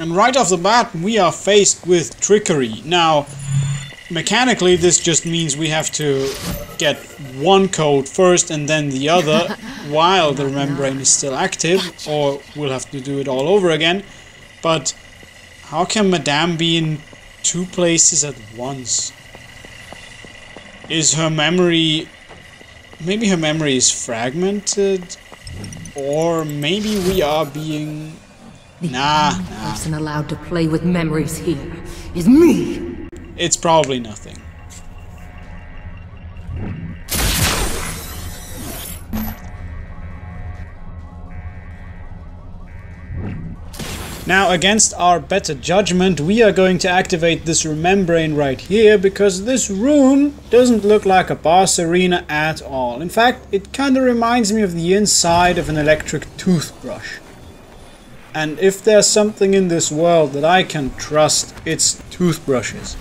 And right off the bat, we are faced with trickery. Now, mechanically, this just means we have to get one code first and then the other while the membrane is still active, or we'll have to do it all over again. But how can Madame be in two places at once? Is her memory. Maybe her memory is fragmented? Or maybe we are being. Nah, The nah. person allowed to play with memories here is me. It's probably nothing. Now, against our better judgment, we are going to activate this remembrane right here because this room doesn't look like a boss arena at all. In fact, it kind of reminds me of the inside of an electric toothbrush. And if there's something in this world that I can trust, it's toothbrushes.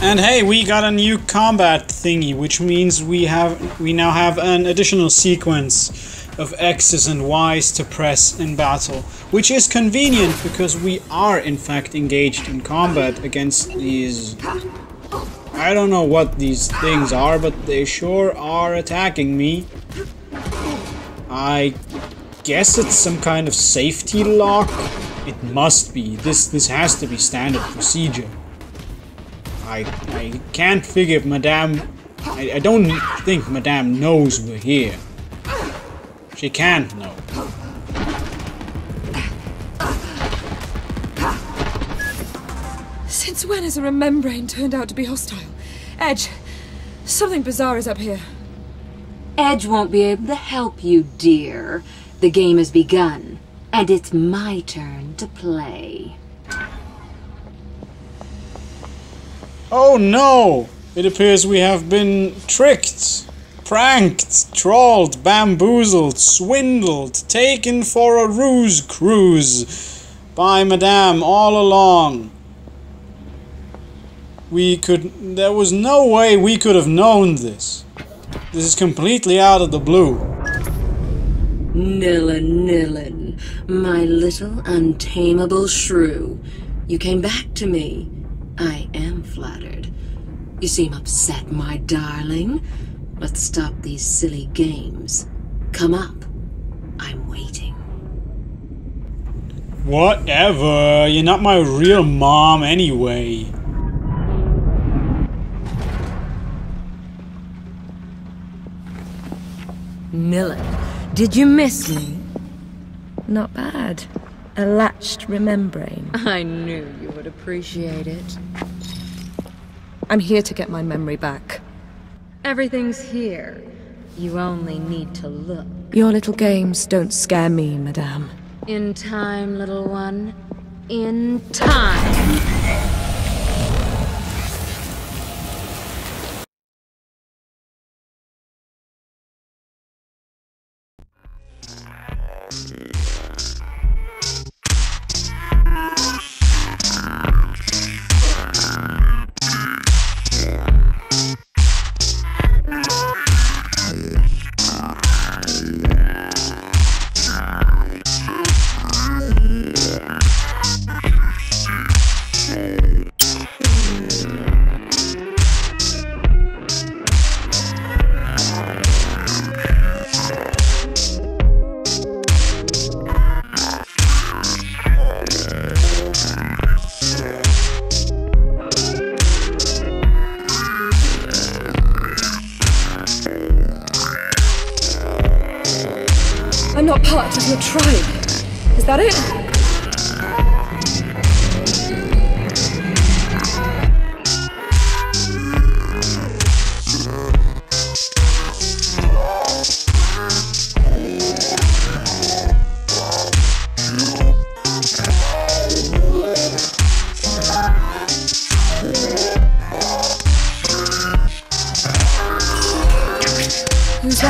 And hey, we got a new combat thingy, which means we have we now have an additional sequence of X's and Y's to press in battle, which is convenient because we are in fact engaged in combat against these I don't know what these things are, but they sure are attacking me. I guess it's some kind of safety lock. It must be. This this has to be standard procedure. I I can't figure if Madame. I, I don't think Madame knows we're here. She can't know. Since when has a remembrane turned out to be hostile? Edge, something bizarre is up here. Edge won't be able to help you, dear. The game has begun, and it's my turn to play. Oh no! It appears we have been tricked, pranked, trolled, bamboozled, swindled, taken for a ruse cruise by Madame all along. We could. There was no way we could have known this. This is completely out of the blue. Nilin, Nilin, my little untamable shrew. You came back to me. I am flattered. You seem upset, my darling. Let's stop these silly games. Come up. I'm waiting. Whatever. You're not my real mom anyway. Nilin, did you miss me? Not bad. A latched remembrane. I knew you would appreciate it. I'm here to get my memory back. Everything's here. You only need to look. Your little games don't scare me, madame. In time, little one. In time. So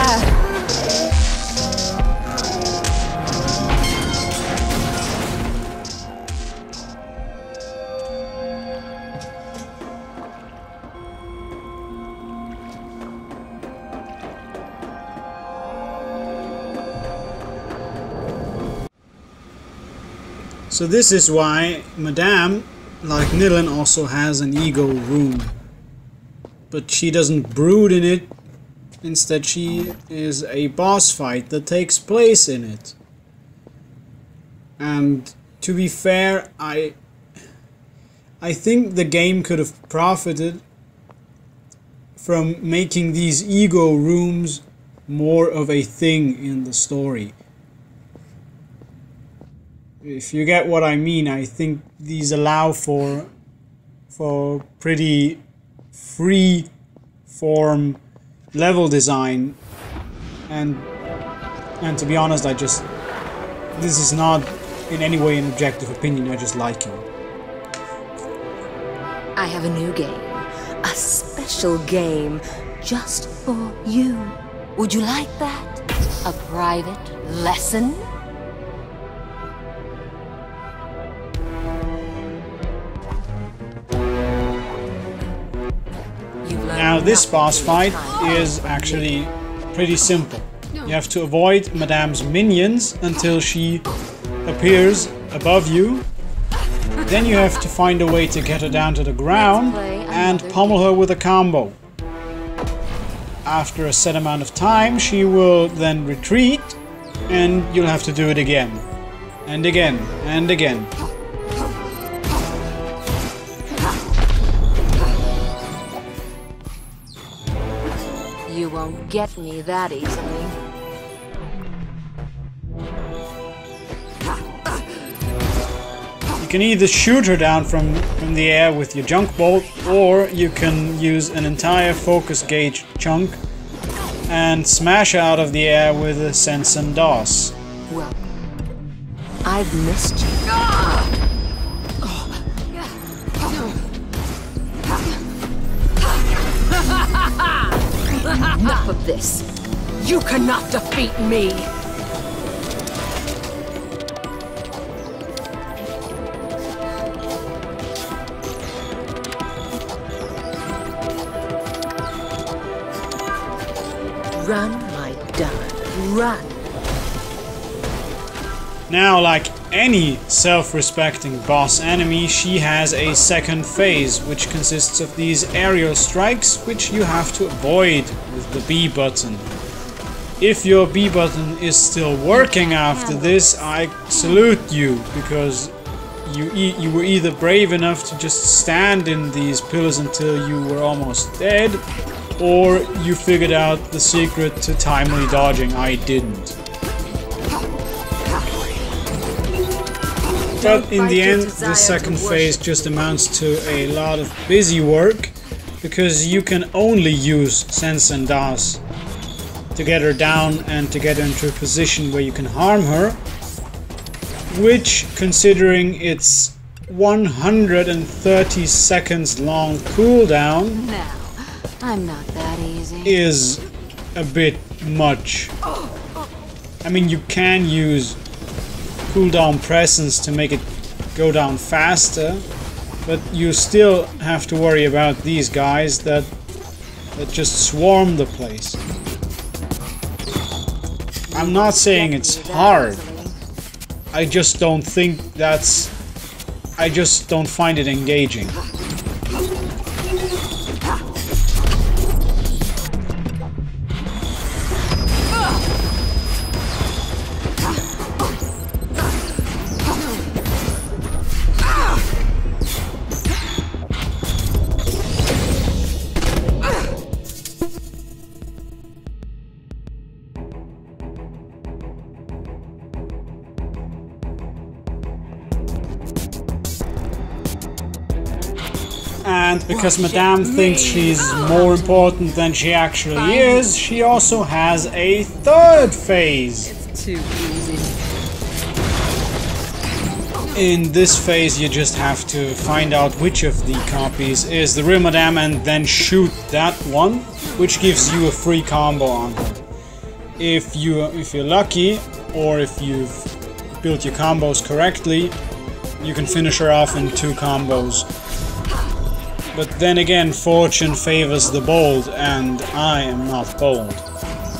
this is why Madame, like Nilin, also has an ego room. But she doesn't brood in it, Instead, she is a boss fight that takes place in it. And to be fair, I I think the game could have profited from making these ego rooms more of a thing in the story. If you get what I mean, I think these allow for for pretty free form level design and and to be honest I just this is not in any way an objective opinion I just like him I have a new game. A special game just for you. Would you like that? A private lesson? Now this boss fight is actually pretty simple. You have to avoid Madame's minions until she appears above you. Then you have to find a way to get her down to the ground and pummel her with a combo. After a set amount of time, she will then retreat and you'll have to do it again. And again, and again. Get me that easily. You can either shoot her down from, from the air with your junk bolt, or you can use an entire focus gauge chunk and smash her out of the air with a Sensen DOS. Well, I've missed you. You cannot defeat me. Run, my darling, run. Now, like any self-respecting boss enemy, she has a second phase, which consists of these aerial strikes, which you have to avoid with the B button. If your B button is still working after this, I salute you, because you, e you were either brave enough to just stand in these pillars until you were almost dead, or you figured out the secret to timely dodging. I didn't. But in the end, the second phase just amounts to a lot of busy work because you can only use Sensen DOS to get her down and to get her into a position where you can harm her. Which, considering its 130 seconds long cooldown, Now, I'm not that easy. is a bit much. I mean, you can use cooldown Pressens to make it go down faster, but you still have to worry about these guys that that just swarm the place. I'm not saying it's hard. I just don't think that's I just don't find it engaging. Because Madame thinks she's more important than she actually is, she also has a third phase. In this phase, you just have to find out which of the copies is the real Madame and then shoot that one, which gives you a free combo on her. If you if you're lucky, or if you've built your combos correctly, you can finish her off in two combos. But then again, fortune favors the bold, and I am not bold.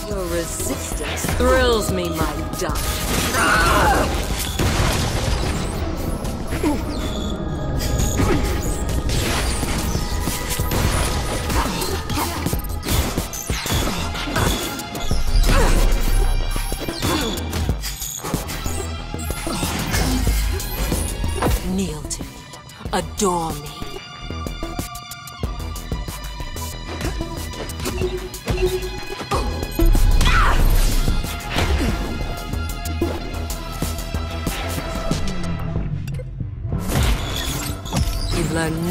Your resistance thrills me, my duck. Kneel to me. Adore me.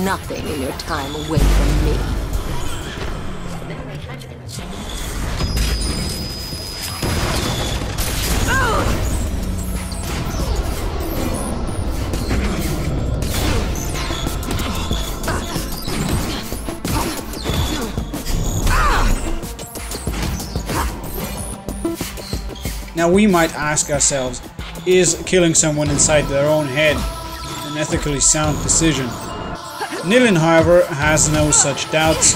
Nothing in your time away from me. Now we might ask ourselves, is killing someone inside their own head an ethically sound decision? Nilin, however, has no such doubts.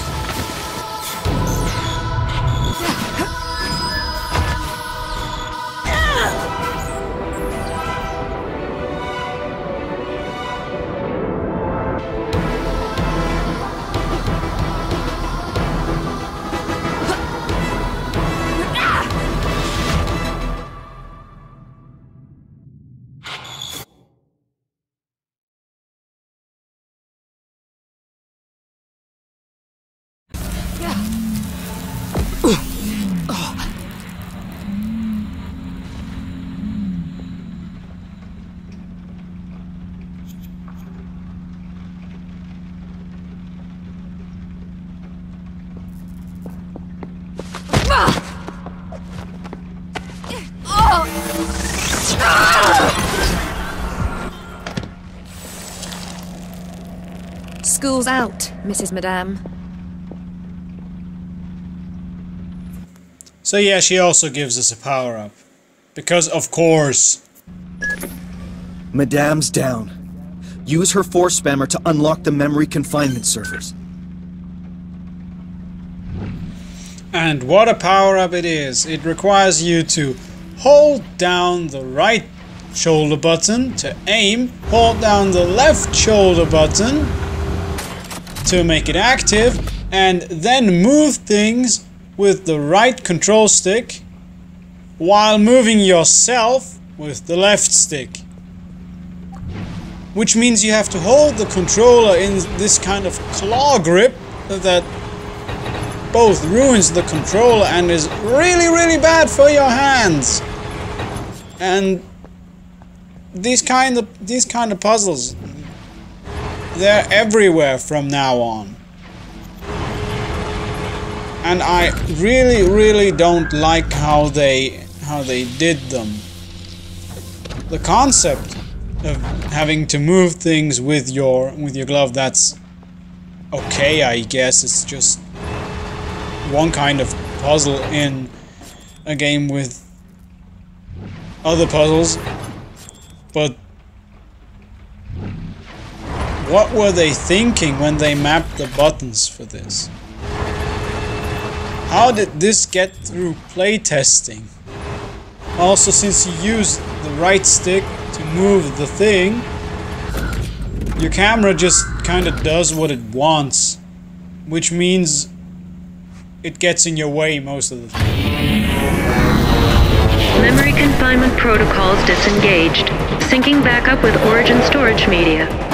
School's out, Mrs. Madame. So yeah, she also gives us a power up. Because of course. Madame's down. Use her force spammer to unlock the memory confinement servers. And what a power up it is. It requires you to hold down the right shoulder button to aim, hold down the left shoulder button to make it active, and then move things with the right control stick while moving yourself with the left stick. Which means you have to hold the controller in this kind of claw grip that both ruins the controller and is really, really bad for your hands. And these kind of these kind of puzzles, they're everywhere from now on. And I really, really don't like how they how they did them. The concept of having to move things with your with your glove that's okay, I guess. It's just one kind of puzzle in a game with other puzzles. But what were they thinking when they mapped the buttons for this? How did this get through playtesting? Also, since you use the right stick to move the thing, your camera just kind of does what it wants, which means it gets in your way most of the time. Memory confinement protocols disengaged. Syncing back up with Origin storage media.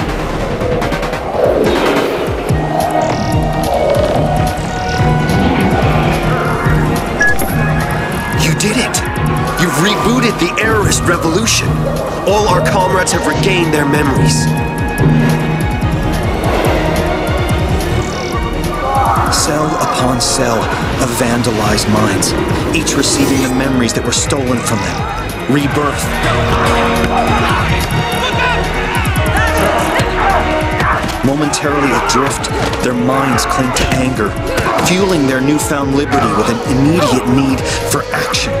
Rebooted the Errorist Revolution. All our comrades have regained their memories. Cell upon cell of vandalized minds, each receiving the memories that were stolen from them. Rebirth. Momentarily adrift, their minds cling to anger, fueling their newfound liberty with an immediate need for action.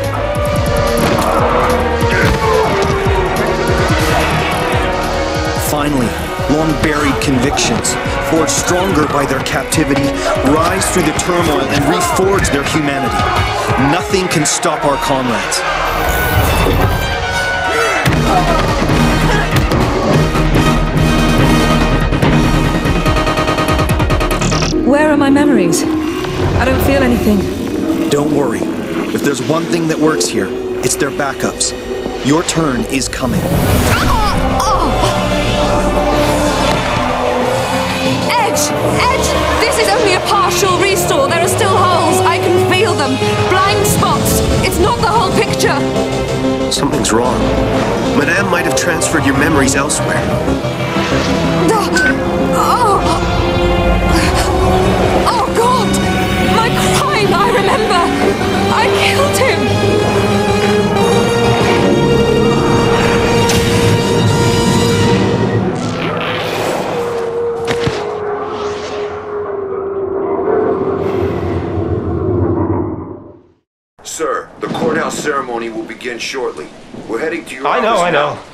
Finally, long buried convictions, forged stronger by their captivity, rise through the turmoil and reforge their humanity. Nothing can stop our comrades. Where are my memories? I don't feel anything. Don't worry. If there's one thing that works here, it's their backups. Your turn is coming. Partial restore. There are still holes. I can feel them. Blind spots. It's not the whole picture. Something's wrong. Madame might have transferred your memories elsewhere. Oh. Oh,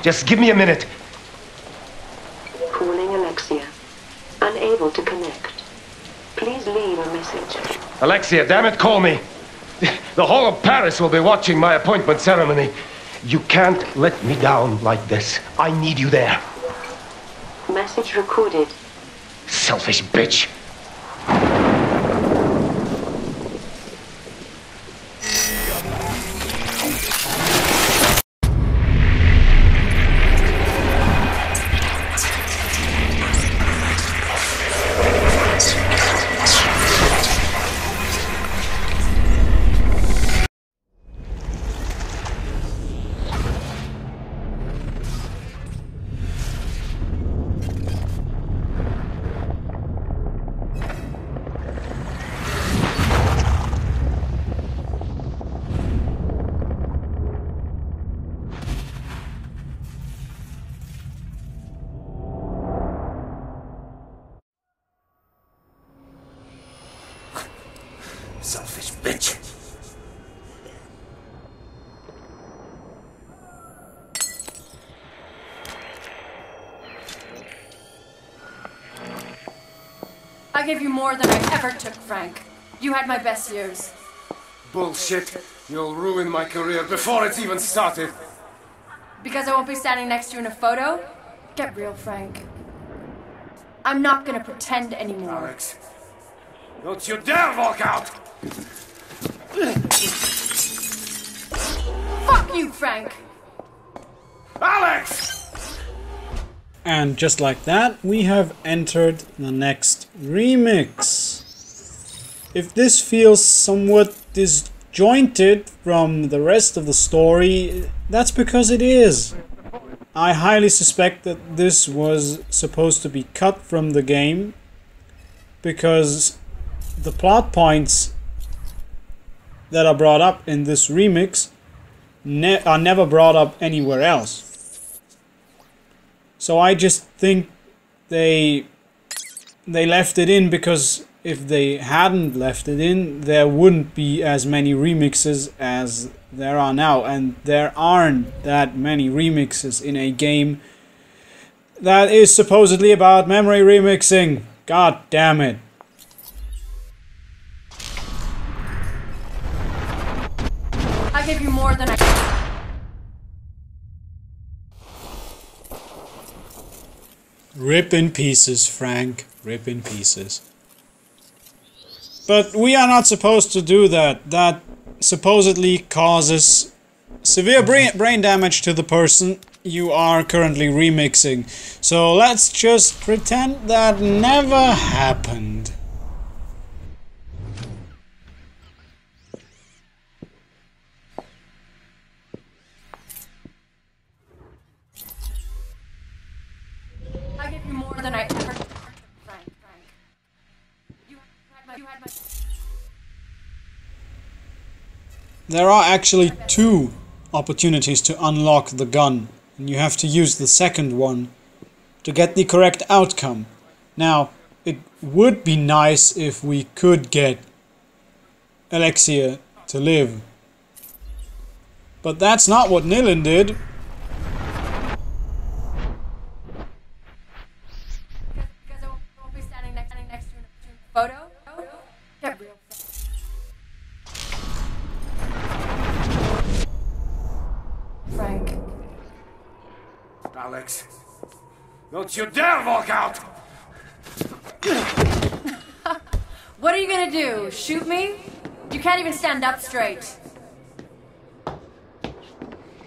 Just give me a minute. Calling Alexia. Unable to connect. Please leave a message. Alexia, damn it, call me. The whole of Paris will be watching my appointment ceremony. You can't let me down like this. I need you there. Message recorded. Selfish bitch. Selfish bitch. I gave you more than I ever took, Frank. You had my best years. Bullshit. You'll ruin my career before it's even started. Because I won't be standing next to you in a photo? Get real, Frank. I'm not gonna pretend anymore. Alex. Don't you dare walk out! You, Frank! Alex! And just like that, we have entered the next remix. If this feels somewhat disjointed from the rest of the story, that's because it is. I highly suspect that this was supposed to be cut from the game because the plot points that are brought up in this remix ne- are never brought up anywhere else. So I just think they they left it in because if they hadn't left it in, there wouldn't be as many remixes as there are now, and there aren't that many remixes in a game that is supposedly about memory remixing. God damn it. I gave you more than I. Rip in pieces, Frank. Rip in pieces. But we are not supposed to do that. That supposedly causes severe brain, brain damage to the person you are currently remixing. So let's just pretend that never happened. There are actually two opportunities to unlock the gun, and you have to use the second one to get the correct outcome. Now, it would be nice if we could get Alexia to live. But that's not what Nilin did. Straight.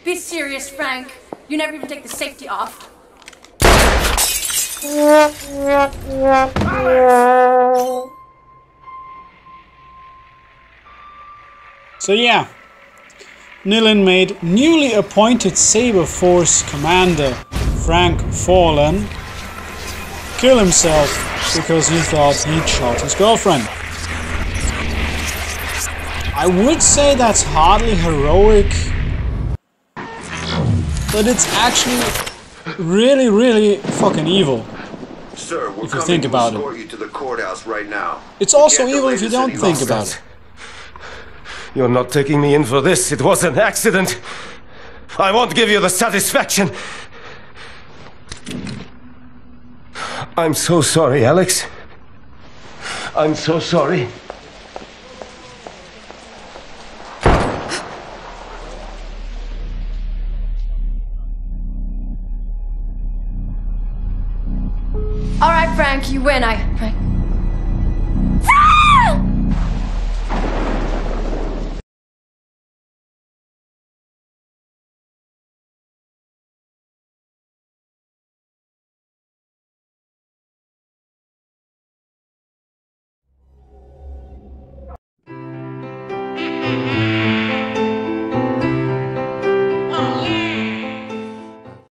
Be serious, Frank. You never even take the safety off. So yeah, Nilin made newly appointed Saber Force commander Frank Fallen kill himself because he thought he'd shot his girlfriend. I would say that's hardly heroic, but it's actually really, really fucking evil. Sir, we're If you think about it. escort you to the courthouse right now. It's also evil if you don't think longer. about it. You're not taking me in for this. It was an accident. I won't give you the satisfaction. I'm so sorry, Alex. I'm so sorry.